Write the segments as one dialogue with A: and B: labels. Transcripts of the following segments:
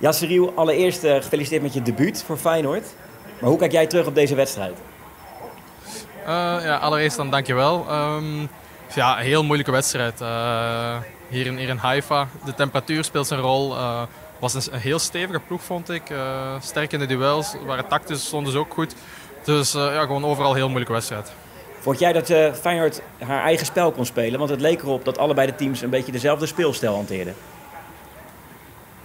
A: Ja, Cyril, allereerst uh, gefeliciteerd met je debuut voor Feyenoord. Maar hoe kijk jij terug op deze wedstrijd?
B: Uh, ja, allereerst dan dankjewel. Um, ja, een heel moeilijke wedstrijd. Uh, hier, in, hier in Haifa. De temperatuur speelt zijn rol. Het was een, een, heel stevige ploeg, vond ik. sterk in de duels. Waren tactisch stonden ze ook goed. Dus ja, gewoon overal een heel moeilijke wedstrijd.
A: Vond jij dat Feyenoord haar eigen spel kon spelen? Want het leek erop dat allebei de teams een beetje dezelfde speelstijl hanteerden.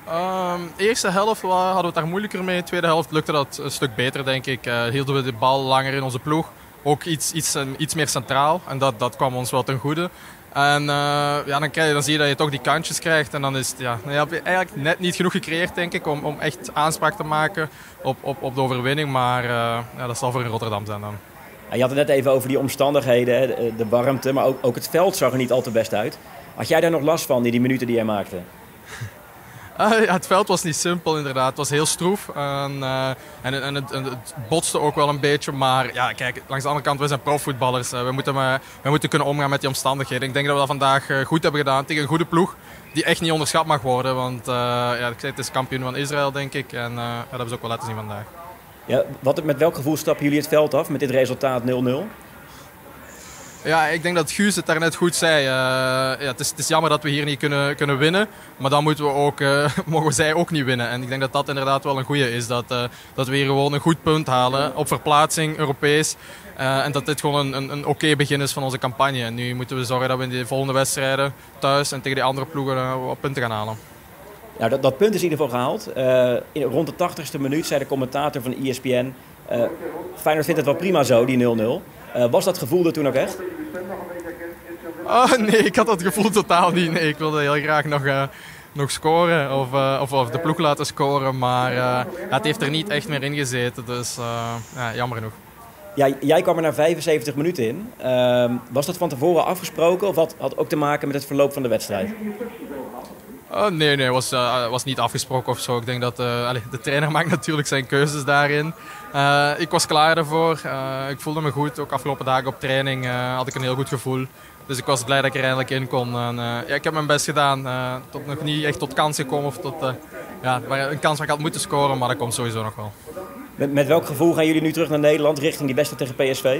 B: Um, eerste helft hadden we het daar moeilijker mee. Tweede helft lukte dat een stuk beter, denk ik. Uh, hielden we de bal langer in onze ploeg. Ook iets, iets, iets meer centraal. En dat, dat kwam ons wel ten goede. En uh, ja, dan, krijg je, dan zie je dat je toch die kantjes krijgt. En dan is het, ja, je hebt eigenlijk net niet genoeg gecreëerd, denk ik, om, om echt aanspraak te maken op, op, op de overwinning. Maar uh, ja, dat zal voor in Rotterdam zijn dan.
A: Je had het net even over die omstandigheden, de warmte, maar ook, ook het veld zag er niet al te best uit. Had jij daar nog last van, in die minuten die jij maakte?
B: Ja, het veld was niet simpel inderdaad. Het was heel stroef. En, uh, en, en, het, het, botste ook wel een beetje. Maar ja, kijk, langs de andere kant, we zijn profvoetballers. Uh, we, moeten, we moeten kunnen omgaan met die omstandigheden. Ik denk dat we dat vandaag goed hebben gedaan tegen een goede ploeg. Die echt niet onderschat mag worden. Want ja, het is kampioen van Israël, denk ik. En dat hebben ze ook wel laten zien vandaag.
A: Ja, wat, met welk gevoel stappen jullie het veld af met dit resultaat 0-0?
B: Ja, ik denk dat Guus het daarnet goed zei. Uh, ja, het, is, het, is, jammer dat we hier niet kunnen, kunnen winnen. Maar dan moeten we ook, uh, mogen zij ook niet winnen. En ik denk dat dat inderdaad wel een goede is. Dat, uh, dat we hier gewoon een goed punt halen op verplaatsing, Europees. en dat dit gewoon een, een, een oké begin is van onze campagne. En nu moeten we zorgen dat we in de volgende wedstrijden thuis en tegen die andere ploegen wat punten gaan halen.
A: Nou, dat, dat, punt is in ieder geval gehaald. rond de 80ste minuut zei de commentator van ESPN... Feyenoord vindt het wel prima zo, die 0-0. Uh, was dat gevoel er toen ook echt?
B: Oh, nee, ik had dat gevoel totaal niet. Nee, ik wilde heel graag nog, uh, nog scoren of, uh, of, of, de ploeg laten scoren. Maar het heeft er niet echt meer in gezeten. Dus ja, jammer genoeg.
A: Ja, jij kwam er na 75 minuten in. Ehm, was dat van tevoren afgesproken of had, had ook te maken met het verloop van de wedstrijd?
B: Oh, nee, nee, was, uh, was niet afgesproken of zo. Ik denk dat allez, de trainer maakt natuurlijk zijn keuzes daarin. Ik was klaar ervoor. ik voelde me goed. Ook afgelopen dagen op training had ik een heel goed gevoel. Dus ik was blij dat ik er eindelijk in kon. En, ja, ik heb mijn best gedaan. tot nog niet echt tot kans gekomen. Of tot ja, een kans waar ik had moeten scoren, maar dat komt sowieso nog wel.
A: Met, met welk gevoel gaan jullie nu terug naar Nederland richting die beste tegen PSV?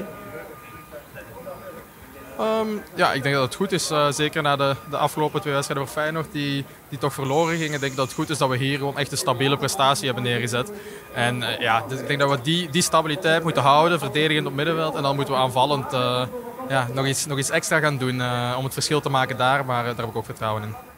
B: Um, ja, ik denk dat het goed is. Uh, zeker na de, de afgelopen twee wedstrijden voor Feyenoord die, die toch verloren gingen. Ik denk dat het goed is dat we hier gewoon echt een stabiele prestatie hebben neergezet. En uh, ja, dus ik denk dat we die, die stabiliteit moeten houden, verdedigend op middenveld. En dan moeten we aanvallend uh, ja, nog, iets, nog iets extra gaan doen om het verschil te maken daar. Maar daar heb ik ook vertrouwen in.